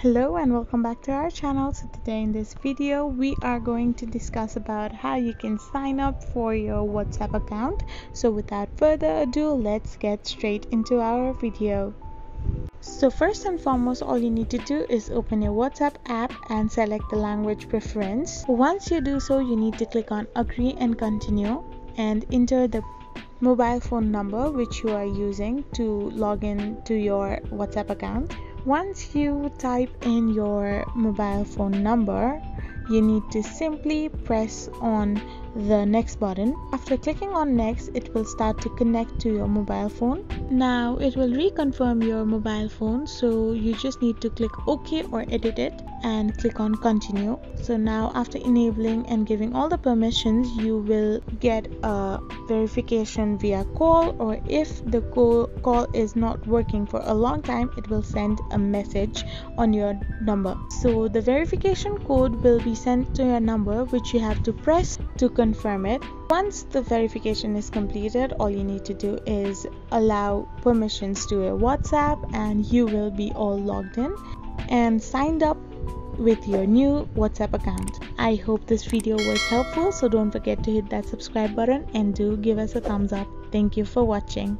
hello and welcome back to our channel. So today in this video we are going to discuss about how you can sign up for your whatsapp account. So without further ado let's get straight into our video. So first and foremost all you need to do is open your whatsapp app and select the language preference. Once you do so you need to click on agree and continue and enter the mobile phone number which you are using to log in to your whatsapp account. Once you type in your mobile phone number, you need to simply press on the next button. After clicking on next, it will start to connect to your mobile phone. Now it will reconfirm your mobile phone, so you just need to click OK or edit it and click on continue so now after enabling and giving all the permissions you will get a verification via call or if the call, call is not working for a long time it will send a message on your number so the verification code will be sent to your number which you have to press to confirm it once the verification is completed all you need to do is allow permissions to your whatsapp and you will be all logged in and signed up with your new WhatsApp account. I hope this video was helpful so don't forget to hit that subscribe button and do give us a thumbs up. Thank you for watching.